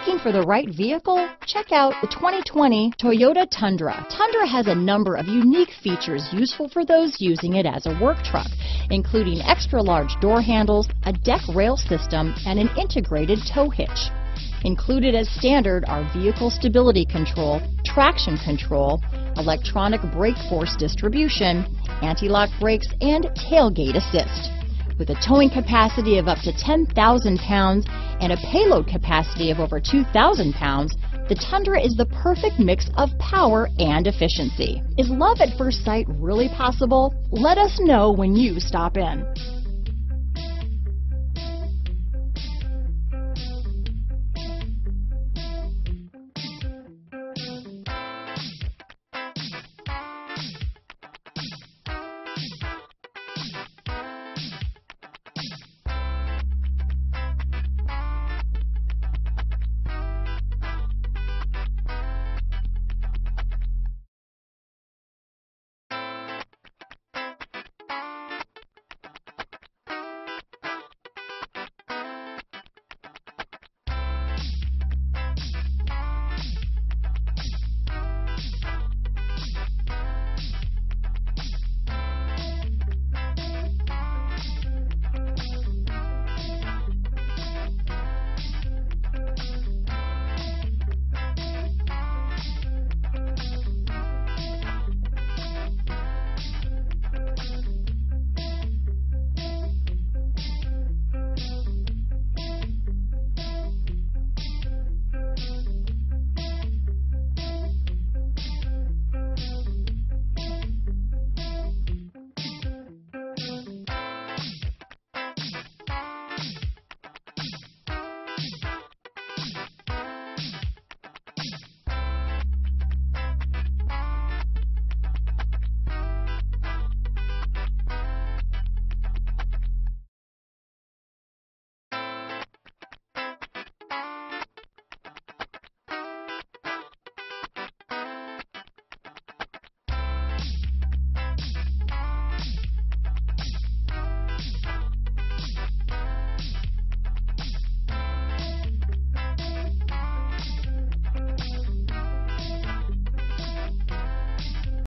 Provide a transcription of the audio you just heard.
Looking for the right vehicle? Check out the 2020 Toyota Tundra. Tundra has a number of unique features useful for those using it as a work truck, including extra large door handles, a deck rail system, and an integrated tow hitch. Included as standard are vehicle stability control, traction control, electronic brake force distribution, anti-lock brakes, and tailgate assist with a towing capacity of up to 10,000 pounds and a payload capacity of over 2,000 pounds, the Tundra is the perfect mix of power and efficiency. Is love at first sight really possible? Let us know when you stop in.